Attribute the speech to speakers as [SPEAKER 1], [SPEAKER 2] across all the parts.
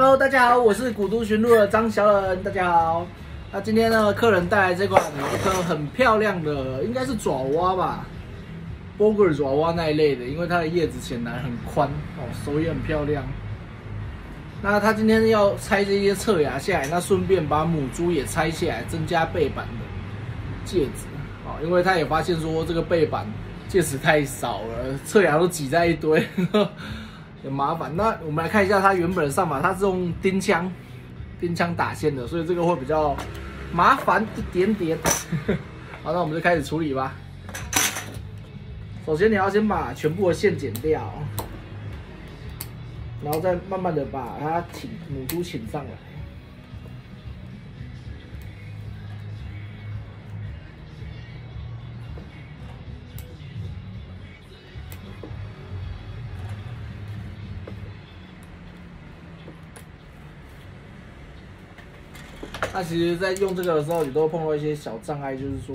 [SPEAKER 1] Hello，大家好，我是古都巡路的张小冷，大家好。那今天呢，客人带来这款一颗很漂亮的，应该是爪哇吧 b o g e r 爪哇那一类的，因为它的叶子显然很宽哦，手也很漂亮。那他今天要拆这些侧牙下来，那顺便把母猪也拆下来，增加背板的戒指哦，因为他也发现说这个背板戒指太少了，侧牙都挤在一堆。很麻烦。那我们来看一下它原本的上法，它是用钉枪，钉枪打线的，所以这个会比较麻烦一点点。好，那我们就开始处理吧。首先你要先把全部的线剪掉，然后再慢慢的把它请母猪请上来。那其实，在用这个的时候，你都会碰到一些小障碍，就是说，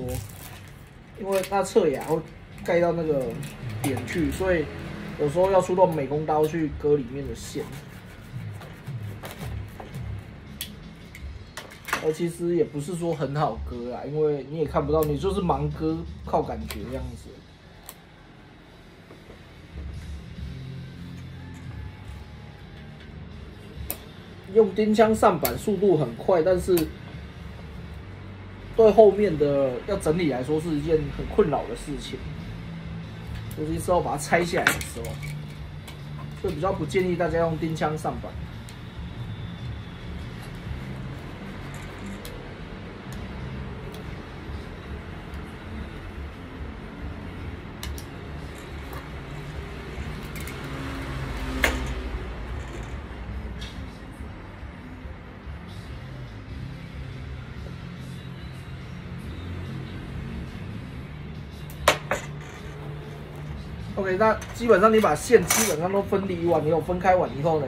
[SPEAKER 1] 因为它侧牙会盖到那个点去，所以有时候要出动美工刀去割里面的线。而其实也不是说很好割啊，因为你也看不到，你就是盲割，靠感觉这样子。用钉枪上板速度很快，但是对后面的要整理来说是一件很困扰的事情。尤其是要把它拆下来的时候，就比较不建议大家用钉枪上板。OK，那基本上你把线基本上都分离完，你有分开完以后呢，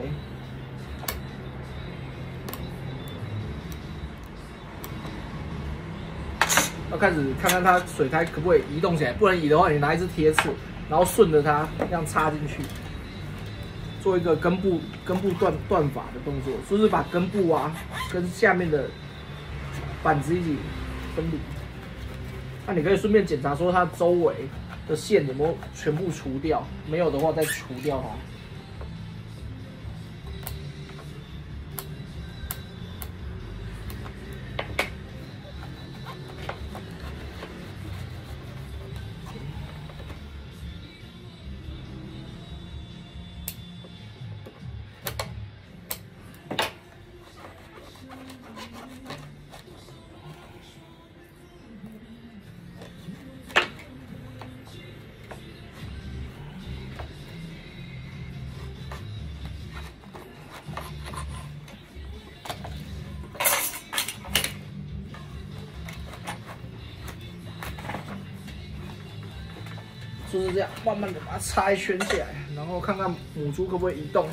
[SPEAKER 1] 要开始看看它水苔可不可以移动起来，不能移的话，你拿一支铁尺，然后顺着它这样插进去，做一个根部根部断断法的动作，就是把根部啊跟下面的板子一起分离。那你可以顺便检查说它周围。的线有没有全部除掉？没有的话，再除掉它。就是这样，慢慢的把它插一圈起来，然后看看母猪可不可以移动。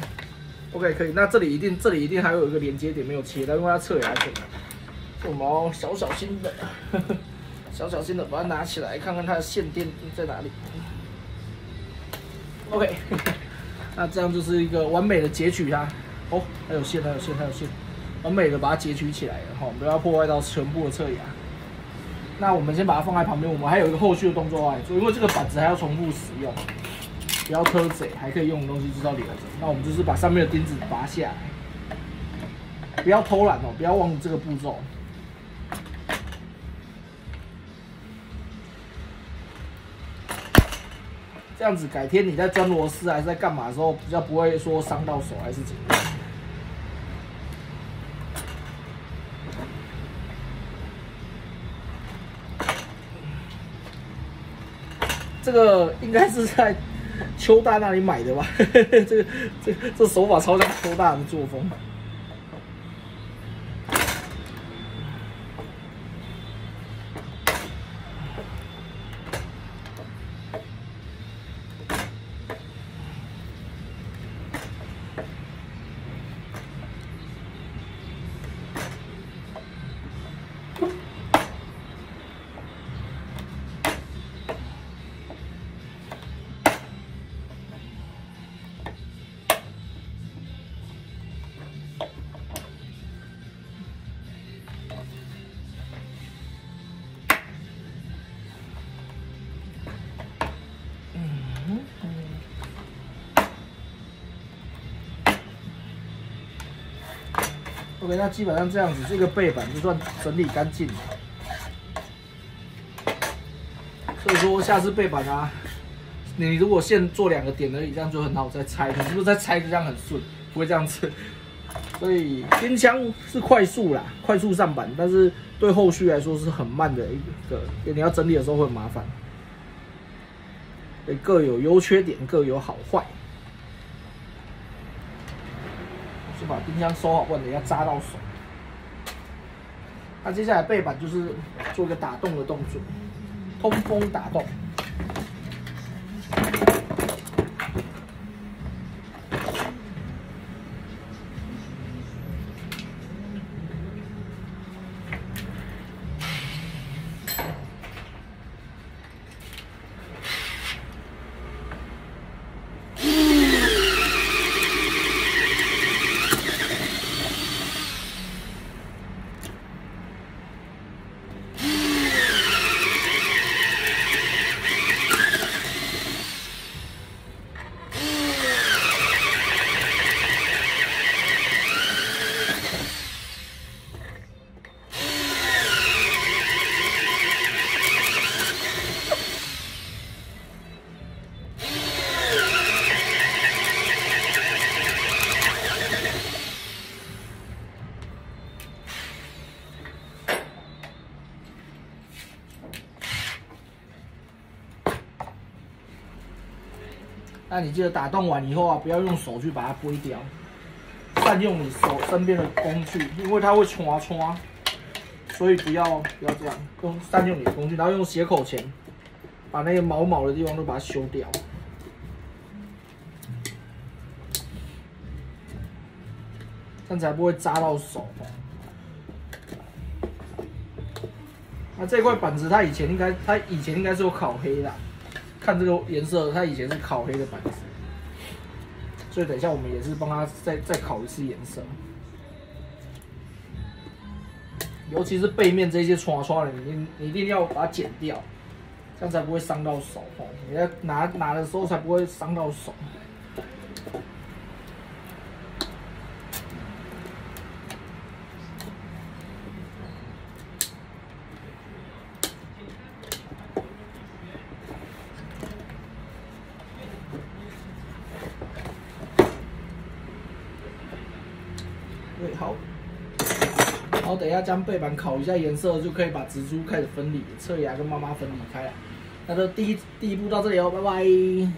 [SPEAKER 1] OK，可以。那这里一定，这里一定还有一个连接点没有切，但因为它侧牙剪，我们小小心的，小小心的把它拿起来，看看它的线垫在哪里。OK，那这样就是一个完美的截取它。哦，还有线，还有线，还有线，完美的把它截取起来了哈，不要破坏到全部的侧牙。那我们先把它放在旁边，我们还有一个后续的动作来做，因为这个板子还要重复使用，不要偷贼，还可以用的东西知道留着。那我们就是把上面的钉子拔下来，不要偷懒哦，不要忘了这个步骤。这样子改天你在钻螺丝还是在干嘛的时候，比较不会说伤到手还是怎样。这个应该是在邱大那里买的吧？这个这这手法超像邱大的作风。OK，那基本上这样子，这个背板就算整理干净了。所以说，下次背板啊，你如果现做两个点而已，这样就很好再拆。你是不是再拆就这样很顺？不会这样子。所以冰箱是快速啦，快速上板，但是对后续来说是很慢的一个，你要整理的时候会很麻烦。各有优缺点，各有好坏。把冰箱收好，不然等下扎到手。那接下来背板就是做一个打洞的动作，通风打洞。那你记得打洞完以后啊，不要用手去把它剥掉，善用你手身边的工具，因为它会穿穿，所以不要不要这样，用善用你的工具，然后用斜口钳把那个毛毛的地方都把它修掉，这样才不会扎到手。那这块板子它以前应该它以前应该是有烤黑的。看这个颜色，它以前是烤黑的板子，所以等一下我们也是帮它再再烤一次颜色。尤其是背面这些刷刷的，你你一定要把它剪掉，这样才不会伤到手哦。你在拿拿的时候才不会伤到手。对，好，好，等一下将背板烤一下颜色，就可以把植株开始分离，侧芽跟妈妈分离开了。那就第一第一步到这里哦，拜拜。